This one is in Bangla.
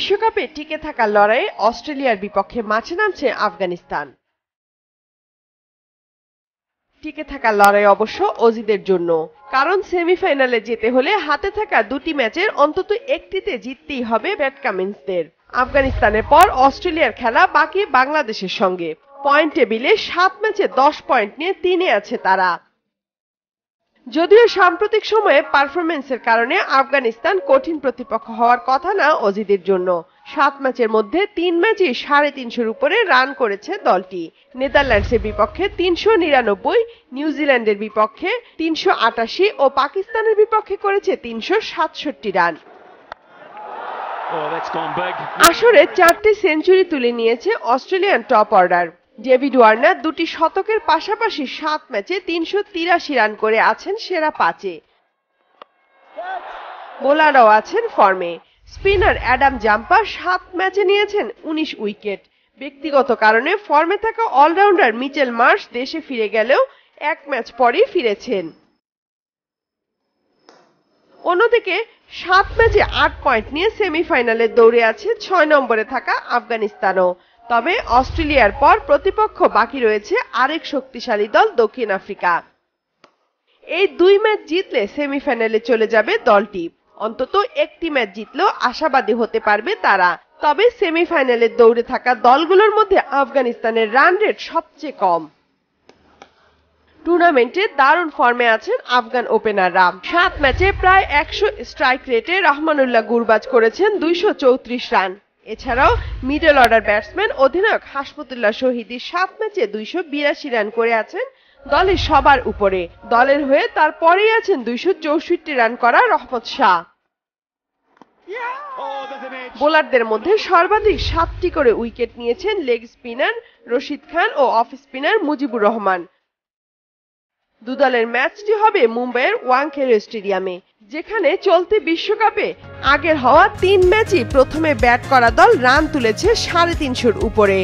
বিশ্বকাপে টিকে থাকার লড়াইয়ে অস্ট্রেলিয়ার বিপক্ষে মাঠে নামছে আফগানিস্তান। টিকে থাকার লড়াই অবশ্য অজিদের জন্য। কারণ সেমিফাইনালে যেতে হলে হাতে থাকা দুটি ম্যাচের অন্তত একটিতে জিততেই হবে ব্যাট কামিন্সদের আফগানিস্তানের পর অস্ট্রেলিয়ার খেলা বাকি বাংলাদেশের সঙ্গে। পয়েন্ট টেবিলে সাত ম্যাচে দশ পয়েন্ট নিয়ে তিনে আছে তারা। যদিও সাম্প্রতিক সময়ে পারফরমেন্সের কারণে আফগানিস্তান কঠিন প্রতিপক্ষ হওয়ার কথা না অজিদের জন্য। সাত ম্যাচের মধ্যে তিন ম্যাচই সাড়ে তিনশোর উপরে রান করেছে দলটি। নেদারল্যান্ডসের বিপক্ষে তিনশো নিরানব্বই নিউজিল্যান্ডের বিপক্ষে তিনশো আটাশি ও পাকিস্তানের বিপক্ষে করেছে তিনশো সাতষট্টি রান। Oh. আসরে চারটি সেঞ্চুরি তুলে নিয়েছে Australian top order. David Warner দুটি শতকের পাশাপাশি সাত ম্যাচে তিনশো তিরাশি রান করে আছেন সেরা পাঁচে। বোলারও আছেন ফর্মে। স্পিনার অ্যাডাম জাম্পা সাত ম্যাচে নিয়েছেন উনিশ উইকেট। ব্যক্তিগত কারণে ফর্মে থাকা অলরাউন্ডার মিচেল মার্শ দেশে ফিরে গেলেও এক ম্যাচ পরেই ফিরেছেন। অন্যদিকে, সাত ম্যাচে আট পয়েন্ট নিয়ে সেমিফাইনালে দৌড়ে আছে ছয় নম্বরে থাকা আফগানিস্তানও। তবে অস্ট্রেলিয়ার পর প্রতিপক্ষ বাকি রয়েছে আরেক শক্তিশালী দল দক্ষিণ আফ্রিকা। এই দুই ম্যাচ জিতলে সেমিফাইনালে চলে যাবে দলটি। অন্তত একটি ম্যাচ জিতলেও আশাবাদী হতে পারবে তারা। তবে সেমিফাইনালে দৌড়ে থাকা দলগুলোর মধ্যে আফগানিস্তানের রান রেট সবচেয়ে কম। টুর্নামেন্টে দারুণ ফর্মে আছেন আফগান ওপেনাররা। সাত ম্যাচে প্রায় একশো স্ট্রাইক রেটে রহমানুল্লাহ গুরবাজ করেছেন দুইশো চৌত্রিশ রান। এছাড়াও মিডল অর্ডার ব্যাটসম্যান অধিনায়ক হাসমতুল্লাহ শহীদি সাত ম্যাচে দুইশো বিরাশি রান করে আছেন দলের সবার উপরে দলের হয়ে তারপরেই আছেন দুইশো চৌষট্টি রান করা রহমত শাহ. বোলারদের মধ্যে সর্বাধিক সাতটি করে উইকেট নিয়েছেন লেগ স্পিনার রশিদ খান ও অফ স্পিনার মুজিবুর রহমান দুদলের ম্যাচটি হবে মুম্বাইয়ের ওয়াংখেড়ে স্টেডিয়ামে, যেখানে চলতি বিশ্বকাপে আগের হওয়া তিন ম্যাচই প্রথমে ব্যাট করা দল রান তুলেছে সাড়ে তিনশোর উপরে।